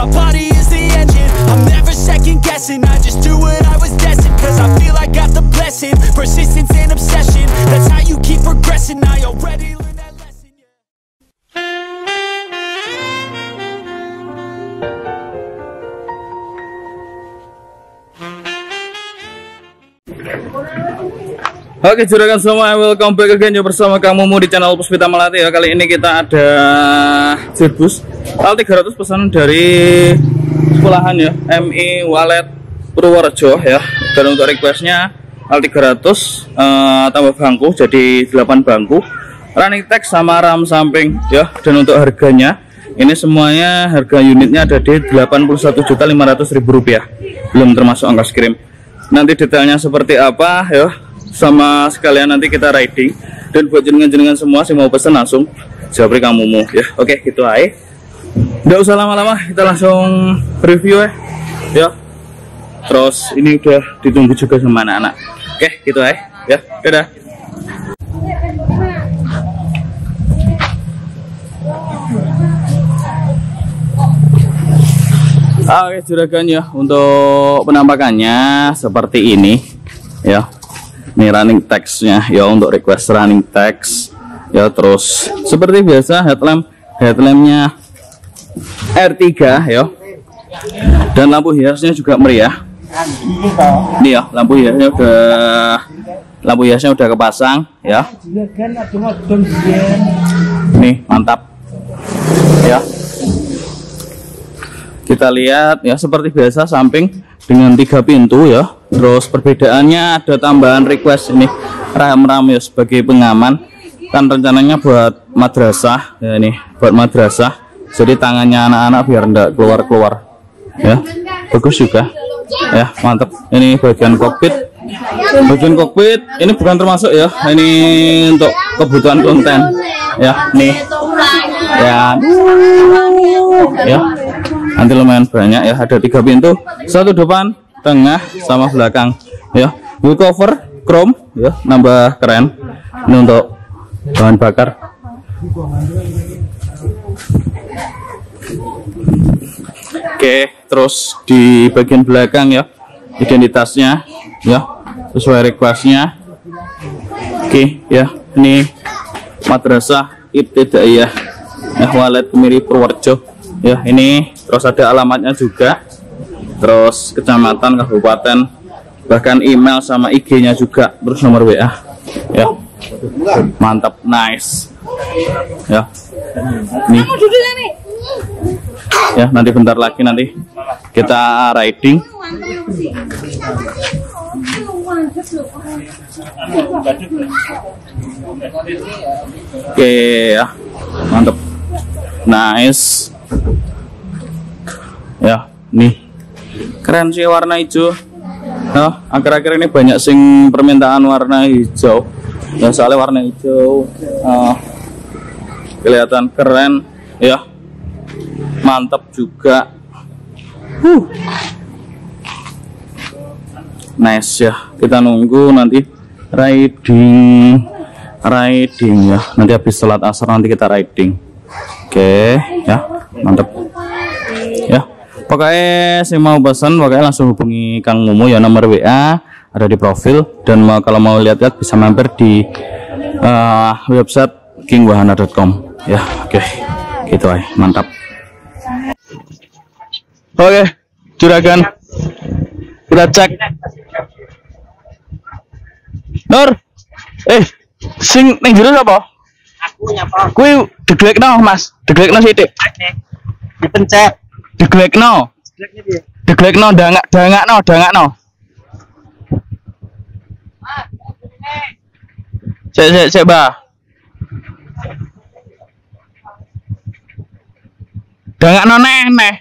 my body is the engine. I'm never second guessing, I just do what I was destined Cause I feel I got the blessing, persistence and obsession That's how you keep progressing, I already learned that lesson. Oke juragan semua, welcome back again bersama kamu di channel Puspita Melati. Ya. Kali ini kita ada Jirbus L300 pesanan dari sekolahan ya, MI Walet Purworejo ya. Dan untuk requestnya L300 eh, tambah bangku jadi 8 bangku, running text sama ram samping ya. Dan untuk harganya ini semuanya harga unitnya ada di 81.500.000 rupiah, belum termasuk ongkos kirim. Nanti detailnya seperti apa ya sama sekalian nanti kita riding dan buat jenengan-jenengan semua sih mau pesen langsung japri kamu mu ya oke gitu aja nggak usah lama-lama kita langsung review ya. Ya. Terus ini udah ditunggu juga sama anak-anak. Oke gitu aja ya dadah. Oke juragan ya untuk penampakannya seperti ini ya. Ini running textnya ya untuk request running text ya. Terus seperti biasa headlamp headlampnya R3 ya dan lampu hiasnya juga meriah. Ini ya lampu hiasnya udah lampu hiasnya udah kepasang ya. Nih mantap. Ya. Kita lihat ya seperti biasa samping dengan tiga pintu ya. Terus perbedaannya ada tambahan request ini. Ram-ram ya sebagai pengaman. Kan rencananya buat madrasah ya ini buat madrasah jadi tangannya anak-anak biar enggak keluar-keluar. Ya bagus juga. Ya mantap ini bagian kokpit. Bagian kokpit ini bukan termasuk ya. Ini untuk kebutuhan konten. Ya nih. Ya. Ya. Nanti lumayan banyak ya. Ada tiga pintu. Satu depan tengah sama belakang. Ya. Wheel cover chrome. Ya nambah keren. Ini untuk bahan bakar oke terus di bagian belakang ya identitasnya ya sesuai requestnya. Oke ya ini madrasah ibtidaiyah ya walet kemiri Purworejo. Ya ini terus ada alamatnya juga terus kecamatan kabupaten bahkan email sama IG-nya juga terus nomor WA ya mantap nice. Ya nih ya nanti bentar lagi nanti kita riding. Oke ya. Mantap nice. Ya nih. Keren sih warna hijau. Nah akhir-akhir ini banyak sing permintaan warna hijau. Ya soalnya warna hijau eh, kelihatan keren. Ya mantap juga. Huh. nice ya. Kita nunggu nanti riding riding ya. Nanti habis sholat asar nanti kita riding. Oke ya. Mantap ya. Pokoknya saya mau pesan pokoknya langsung hubungi Kang Mumu ya nomor WA ada di profil. Dan mau kalau mau lihat-lihat bisa mampir di eh, website kingwahana.com ya oke. Gitu aja. Mantap oke juragan. Kita cek. Nur eh sing ning jero sapa? Aku nyapa kuwi deglekno Mas. Deglekno sithik dipencet. Deglekno jeleknya dia. Deglekno dangak dangakno dangakno. Cek cek cek bah dangakno neh neh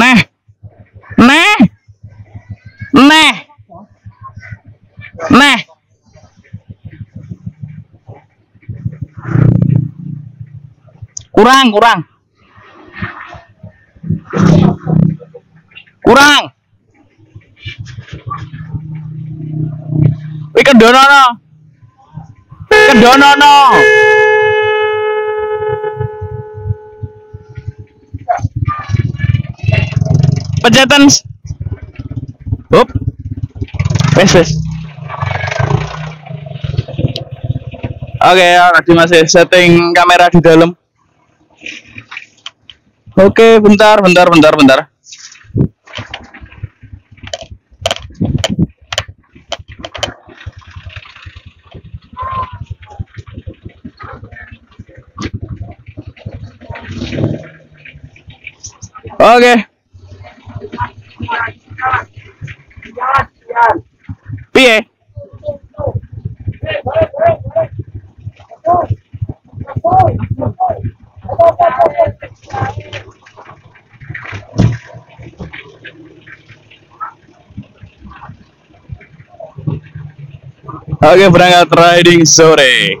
neh neh neh Meh. Kurang, kurang. Kurang. Wih kendono no. Kendono no. Pencetan. Hop. Wes wes. Oke, ya, tadi masih setting kamera di dalam. Oke, bentar, bentar, bentar, bentar. Oke. Piye? Oke, berangkat riding sore.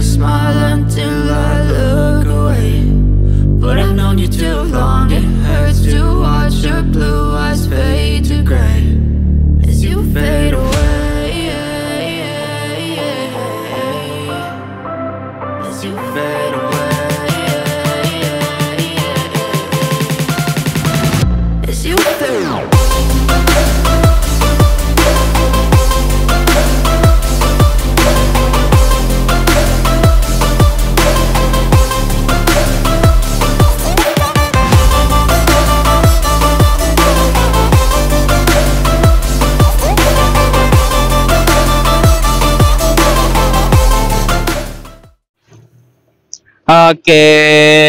smile and Oke,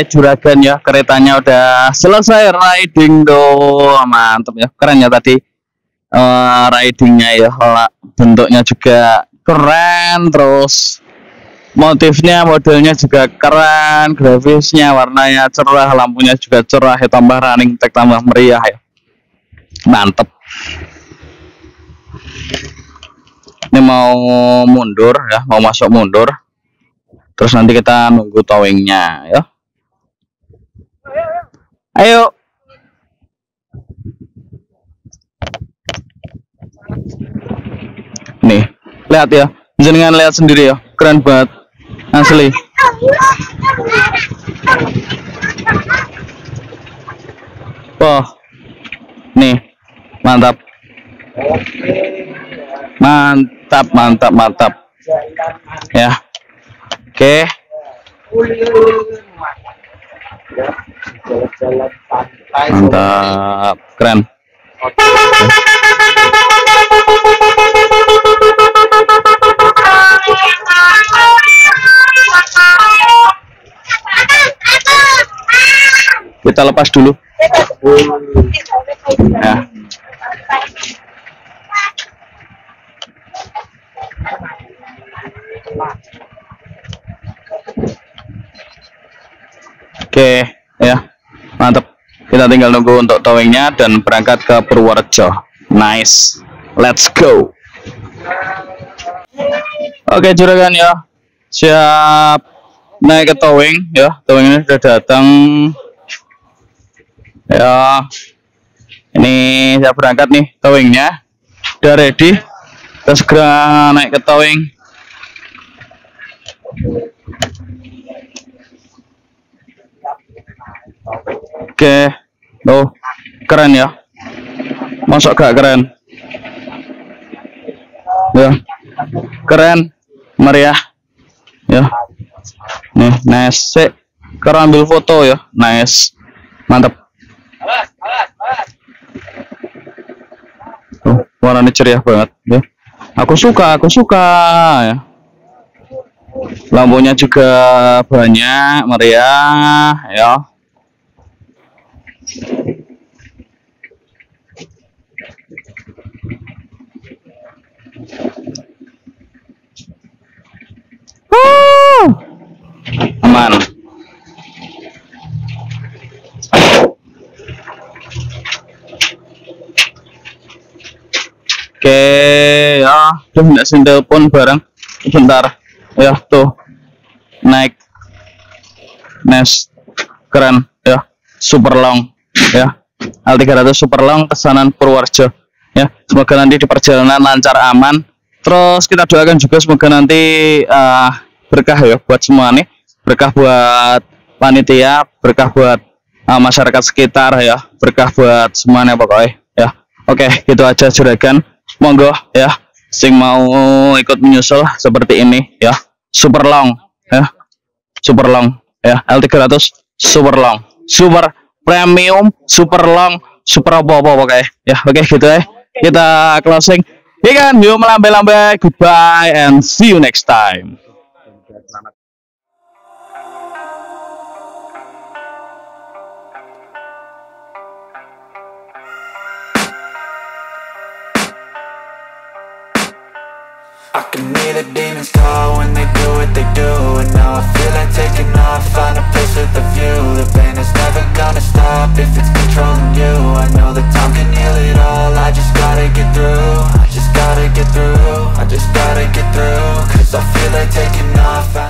juragan ya, keretanya udah selesai riding do, mantep ya, keren ya tadi eh, ridingnya ya, bentuknya juga keren, terus motifnya, modelnya juga keren, grafisnya, warnanya cerah, lampunya juga cerah, ya tambah running tag tambah meriah ya, mantep. Ini mau mundur ya, mau masuk mundur. Terus nanti kita nunggu towingnya ya. Ayo. Nih, lihat ya. Jenengan lihat sendiri ya. Keren banget. Asli. Wah. Nih. Mantap. Mantap, mantap, mantap. Ya. Oke. Pantai. Mantap. Keren. Kita lepas dulu. Ya. Oke, ya. Mantap. Kita tinggal nunggu untuk towingnya dan berangkat ke Purworejo. Nice. Let's go. Oke, juragan ya. Siap naik ke towing ya. Towing ini sudah datang. Ya. Ini saya berangkat nih towingnya. Udah ready. Kita segera naik ke towing. Oke, tuh keren ya. Masuk gak keren? Ya, keren, meriah. Ya, nih, nice. Sekarang ambil foto ya, nice, mantap. Tuh, warnanya ceria banget ya. Aku suka, aku suka ya. Lampunya juga banyak, meriah ya. Wuh. Aman. Oke, ya, udah nggak sih telepon bareng. Bentar, ya tuh naik, nice, keren, ya, super long, ya, L300 super long pesanan Purworejo, ya. Semoga nanti di perjalanan lancar aman. Terus kita doakan juga semoga nanti eh, berkah ya buat semua nih, berkah buat panitia, berkah buat eh, masyarakat sekitar ya, berkah buat semuanya pokoknya ya. Oke, gitu aja juragan. Monggo ya, sing mau ikut menyusul seperti ini ya. Super long ya. Super long ya. L300 super long. Super premium, super long, super apa-apa pokoknya ya. Oke, gitu ya. Kita closing. Hey kan, yuk melambai-lambai. Goodbye and see you next time. I can hear the demons call when they do what they do And now I feel like taking off, find a place with a view. The pain is never gonna stop if it's controlling you. I know time can heal it all, I just gotta get through gotta get through. I just gotta get through Cause I feel like taking off.